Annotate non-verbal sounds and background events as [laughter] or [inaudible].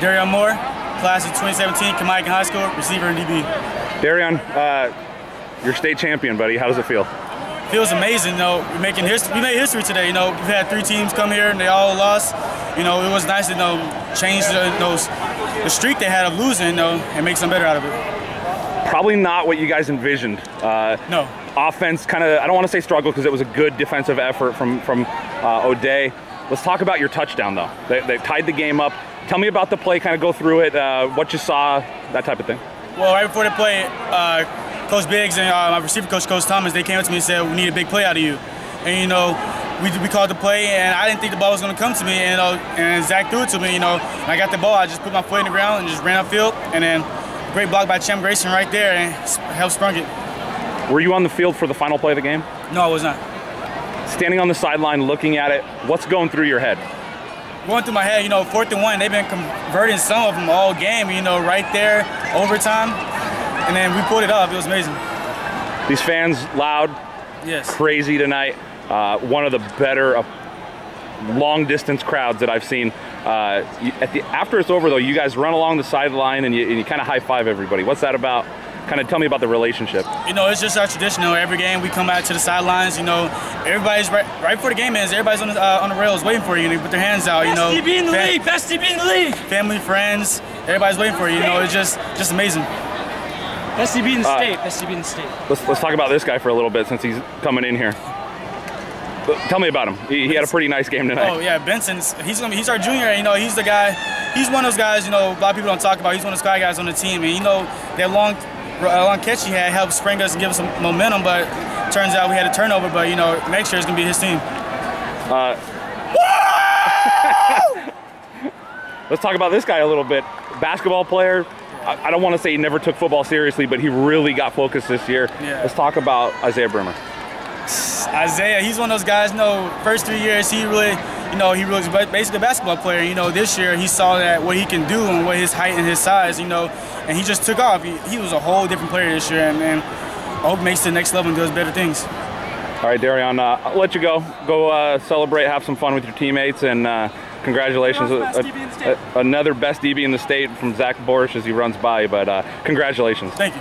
Darreon Moore, class of 2017, Kamiakin High School, receiver and DB. Darreon, uh, you're state champion, buddy. How does it feel? Feels amazing, you know. We're making history. We made history today. You know, we've had three teams come here and they all lost. You know, it was nice to you know change the, those the streak they had of losing, you know, and make some better out of it. Probably not what you guys envisioned. Uh, No. offense kind of I don't want to say struggle because it was a good defensive effort from from uh, O'Dea. Let's talk about your touchdown though. They, they tied the game up. Tell me about the play. Kind of go through it. Uh, what you saw, that type of thing. Well, right before the play, uh, Coach Biggs and uh, my receiver coach, Coach Thomas, they came up to me and said, "We need a big play out of you." And you know, we, we called the play, and I didn't think the ball was going to come to me. And, know, and Zach threw it to me. You know, and I got the ball. I just put my foot in the ground and just ran upfield, and then great block by Chem Grayson right there, and helped sprung it. Were you on the field for the final play of the game? No, I was not. Standing on the sideline, looking at it. What's going through your head? Going through my head, you know, fourth and one, they've been converting some of them all game. You know, right there, overtime, and then we pulled it off. It was amazing. These fans loud, Yes. crazy tonight. Uh, one of the better uh, long distance crowds that I've seen. Uh, at the after it's over though, you guys run along the sideline and you, and you kind of high five everybody. What's that about? Kind of tell me about the relationship. You know, it's just our tradition. You know, every game we come out to the sidelines. You know, everybody's right, right before the game ends. Everybody's on the, uh, on the rails waiting for you. You know, put their hands out. You know, Best DB in the league. Best DB in the league. family, friends, everybody's waiting for you. You know, it's just just amazing. Best DB in the Uh, state. Best DB in the state. Let's let's talk about this guy for a little bit since he's coming in here. Tell me about him. He, he had a pretty nice game tonight. Oh yeah, Benson's he's gonna be, he's our junior. You know, he's the guy. He's one of those guys. You know, a lot of people don't talk about. He's one of those guy guys on the team, and you know that long long catch he had helped spring us and give us some momentum. But turns out we had a turnover. But you know, next year it's gonna be his team. Uh, [laughs] Let's talk about this guy a little bit. Basketball player. I, I don't want to say he never took football seriously, but he really got focused this year. Yeah. Let's talk about Isaiah Brimmer. Isaiah, he's one of those guys. You know, first three years he really, you know, he was ba- basically a basketball player. You know, this year he saw that what he can do and what his height and his size. You know, and he just took off. He, he was a whole different player this year, and, and I hope he makes the next level and does better things. All right, Darreon, uh, I'll let you go. Go uh, celebrate, have some fun with your teammates, and uh, congratulations. Best DB in the state. uh, another best DB in the state from Zach Borish as he runs by, but uh, congratulations. Thank you.